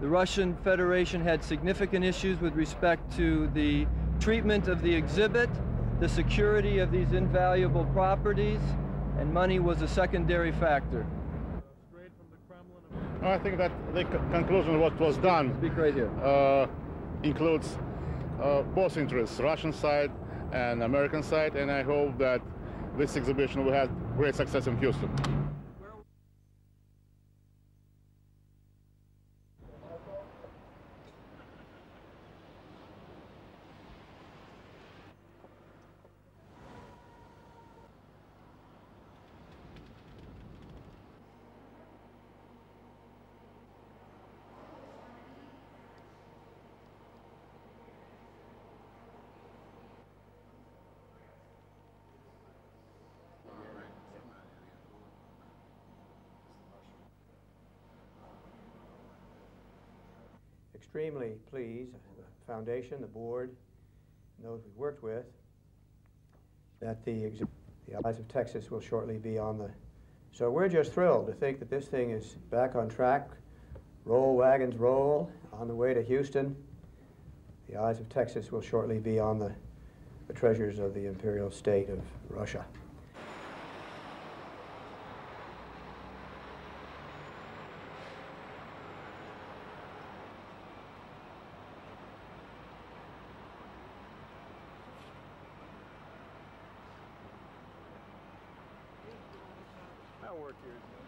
The Russian Federation had significant issues with respect to the treatment of the exhibit, the security of these invaluable properties, and money was a secondary factor. I think that the conclusion of what was done Speak right here. uh, includes uh, both interests, Russian side and American side, and I hope that this exhibition will have great success in Houston. Extremely pleased, the foundation, the board, and those we worked with, that the, the Eyes of Texas will shortly be on the, so we're just thrilled to think that this thing is back on track. Roll wagons roll, on the way to Houston. The Eyes of Texas will shortly be on the, the treasures of the imperial state of Russia. I work here.